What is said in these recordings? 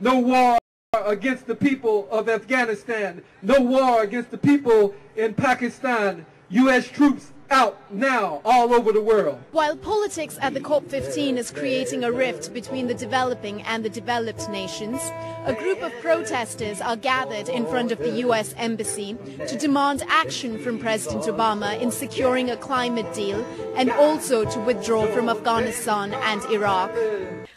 no war against the people of Afghanistan, no war against the people in Pakistan. U.S. troops out now all over the world. While politics at the COP15 is creating a rift between the developing and the developed nations, a group of protesters are gathered in front of the US Embassy to demand action from President Obama in securing a climate deal and also to withdraw from Afghanistan and Iraq.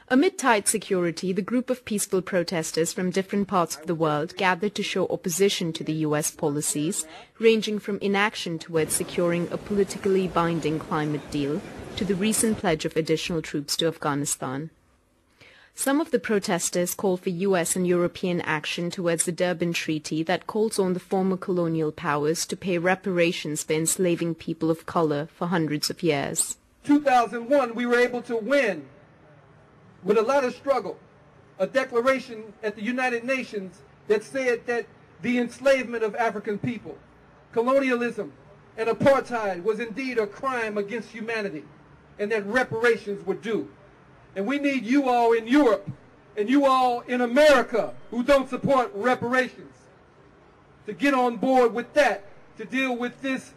Amid tight security, the group of peaceful protesters from different parts of the world gathered to show opposition to the US policies, ranging from inaction towards securing a politically binding climate deal to the recent pledge of additional troops to Afghanistan. Some of the protesters call for US and European action towards the Durban Treaty that calls on the former colonial powers to pay reparations for enslaving people of color for hundreds of years. 2001, we were able to win with a lot of struggle, a declaration at the United Nations that said that the enslavement of African people, colonialism, and apartheid was indeed a crime against humanity and that reparations were due. And we need you all in Europe and you all in America who don't support reparations to get on board with that to deal with this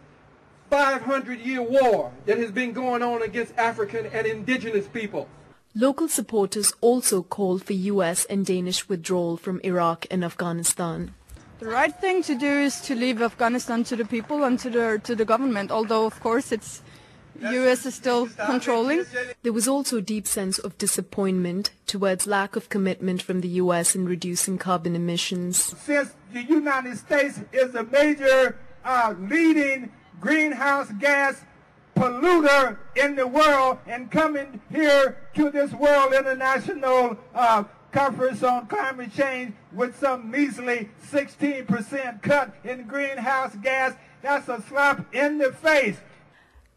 500 year war that has been going on against African and indigenous people. Local supporters also called for US and Danish withdrawal from Iraq and Afghanistan. The right thing to do is to leave Afghanistan to the people and to the to the government. Although, of course, it's U.S. is still controlling. There was also a deep sense of disappointment towards lack of commitment from the U.S. in reducing carbon emissions. Since the United States is a major uh, leading greenhouse gas polluter in the world and coming here to this World International uh, Conference on Climate Change with some measly 16% cut in greenhouse gas, that's a slap in the face.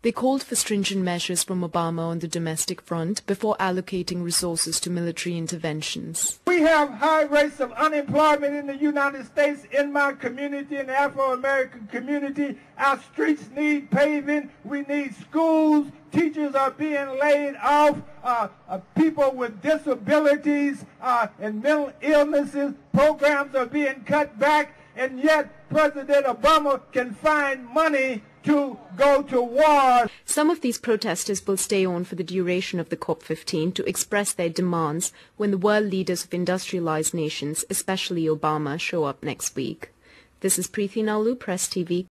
They called for stringent measures from Obama on the domestic front before allocating resources to military interventions. We have high rates of unemployment in the United States, in my community, in the Afro-American community. Our streets need paving. We need schools. Teachers are being laid off. Uh, uh, people with disabilities uh, and mental illnesses, programs are being cut back. And yet President Obama can find money to go to war. Some of these protesters will stay on for the duration of the COP15 to express their demands when the world leaders of industrialized nations, especially Obama, show up next week. This is Preeti Nalu, Press TV.